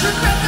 should never